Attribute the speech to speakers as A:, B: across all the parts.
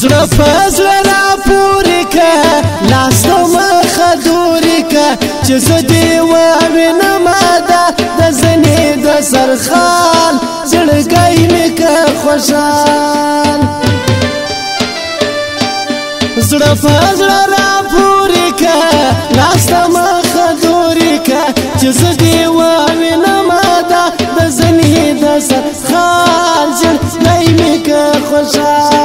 A: زړه پزړه را پورې کا لاس نو مخه دورې کا چې زه دې ووینم دا د زنې د سرخال زړګی مې کا خوشحال زړه پزړه را پورې کا لاس نو مخه دورې کا چې زه دې ووینم دا د زنې د سرخال زړګی مې کا خوشحال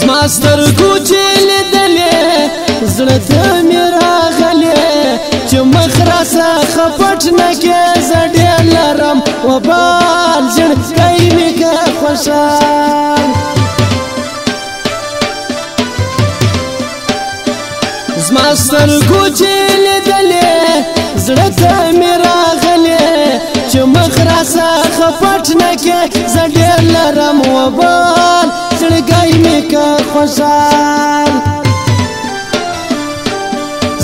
A: زما سترګو چې لیدلې زړه ته مې راغلې چې مخ را څخه پټ نه کې زه ډېر لرم وبال زړګی مې که خوشحال څخه پټ نه کې زړه لرم وبال زړګي مې کا خوشال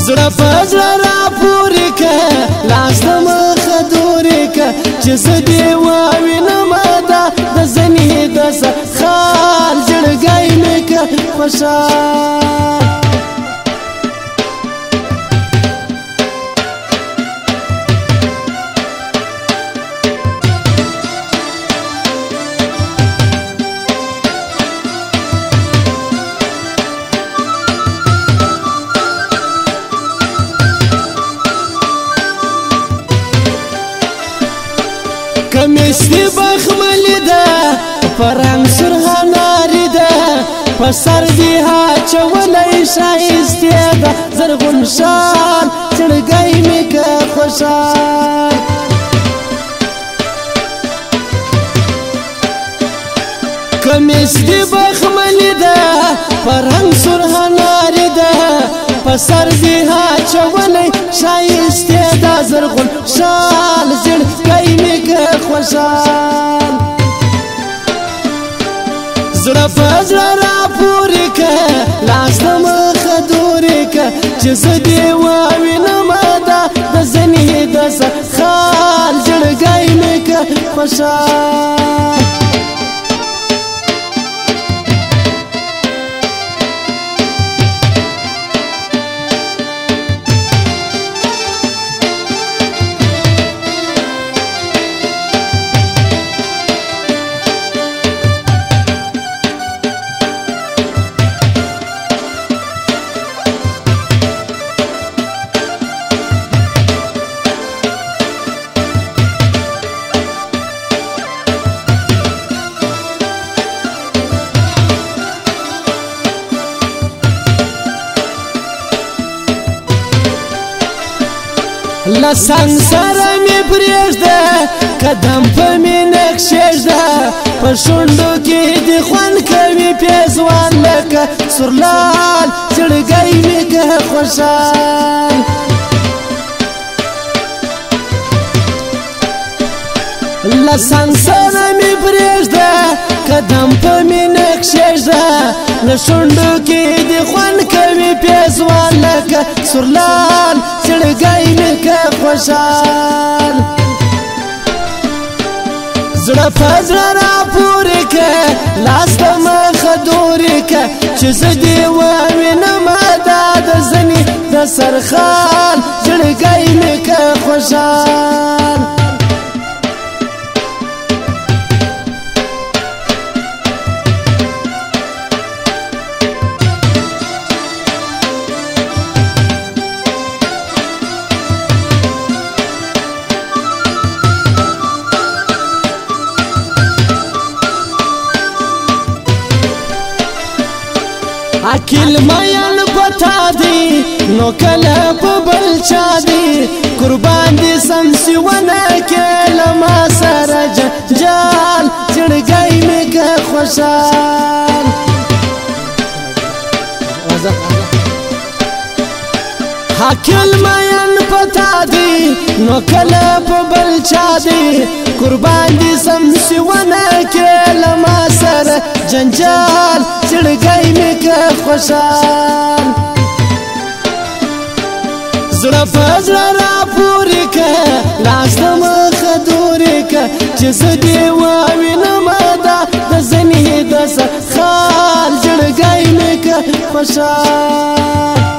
A: زړه پزړه را پورې کې لاس مخ دورې کې چې زدي واوي نه ماده د زنې د خال زړګي مې کا خوشال پر سر دی ها چولای شایسته دا زرغون شال چړګای می که خوشال کمیس دی بخملی دا پرنګ سرحنار دا پر سر دی ها چولای شایسته دا زرغون شال چړګای می که خوشال زړه پزړه لاس د مخه دورې که چې زه دې واوینم دا د زنې د خال جړګی مې که خوشحال لسنگ سره می پریږده قدم په می نکشیږده په شونډو کې دی خوند کوي پیزوان لکه سرلال زړګی می که خوشحال لسنگ سره می پریږده قدم په می نکشیږده له شونډو کې دی خوند کوي پیزوان لکه سرلال زړګی که خوشال زړه فزړه را پورې که لاس ته مخه دورې که چې زه دې ووینم دا د زنې د سرخال زړګی مې که خوشال عقل میان پتا دی نو کله په بل چا دی قربان دي سم سی ونه کله عقل مین پتا دی نو کله په بل چا دی قربان دي سم سی ونه کې لما سره جنجال چړګای مې که خوشال زړه فزړه را پوری که لاس د مخ دورې که چې زه دې واوینم دا د زنې د سر خال چړګای مې که خوشال